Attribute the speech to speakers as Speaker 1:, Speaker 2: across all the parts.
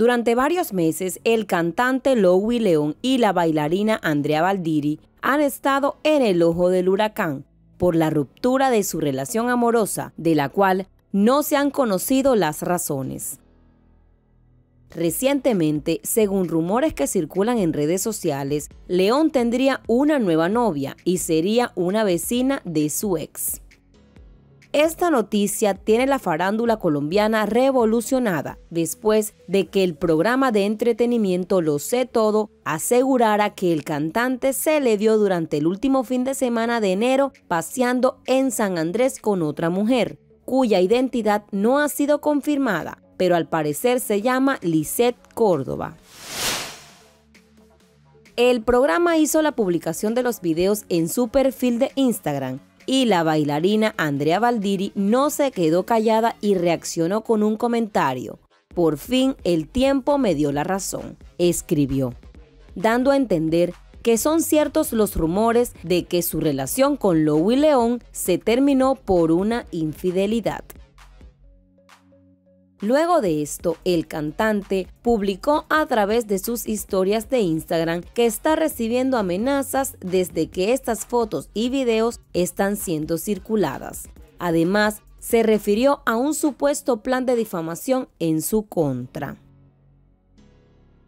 Speaker 1: Durante varios meses, el cantante Louis León y la bailarina Andrea Valdiri han estado en el ojo del huracán por la ruptura de su relación amorosa, de la cual no se han conocido las razones. Recientemente, según rumores que circulan en redes sociales, León tendría una nueva novia y sería una vecina de su ex. Esta noticia tiene la farándula colombiana revolucionada después de que el programa de entretenimiento Lo sé todo asegurara que el cantante se le dio durante el último fin de semana de enero paseando en San Andrés con otra mujer, cuya identidad no ha sido confirmada, pero al parecer se llama Lisette Córdoba. El programa hizo la publicación de los videos en su perfil de Instagram y la bailarina Andrea Valdiri no se quedó callada y reaccionó con un comentario. Por fin el tiempo me dio la razón, escribió, dando a entender que son ciertos los rumores de que su relación con Louis León se terminó por una infidelidad. Luego de esto, el cantante publicó a través de sus historias de Instagram que está recibiendo amenazas desde que estas fotos y videos están siendo circuladas. Además, se refirió a un supuesto plan de difamación en su contra.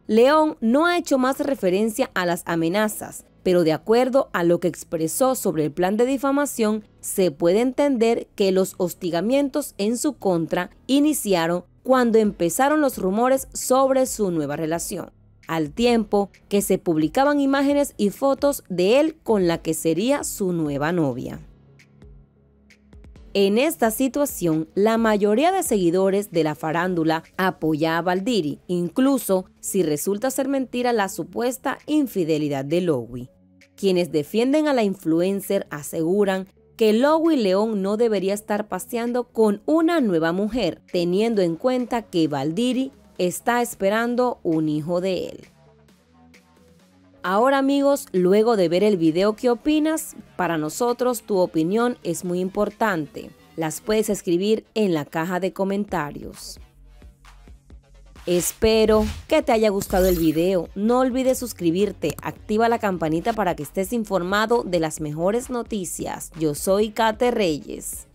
Speaker 1: León no ha hecho más referencia a las amenazas, pero de acuerdo a lo que expresó sobre el plan de difamación, se puede entender que los hostigamientos en su contra iniciaron cuando empezaron los rumores sobre su nueva relación, al tiempo que se publicaban imágenes y fotos de él con la que sería su nueva novia. En esta situación, la mayoría de seguidores de la farándula apoya a Valdiri, incluso si resulta ser mentira la supuesta infidelidad de Lowy. Quienes defienden a la influencer aseguran que Louis León no debería estar paseando con una nueva mujer, teniendo en cuenta que Valdiri está esperando un hijo de él. Ahora amigos, luego de ver el video, ¿qué opinas? Para nosotros tu opinión es muy importante. Las puedes escribir en la caja de comentarios. Espero que te haya gustado el video. No olvides suscribirte, activa la campanita para que estés informado de las mejores noticias. Yo soy Kate Reyes.